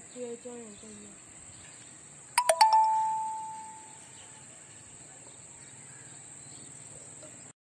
主要家人在吗？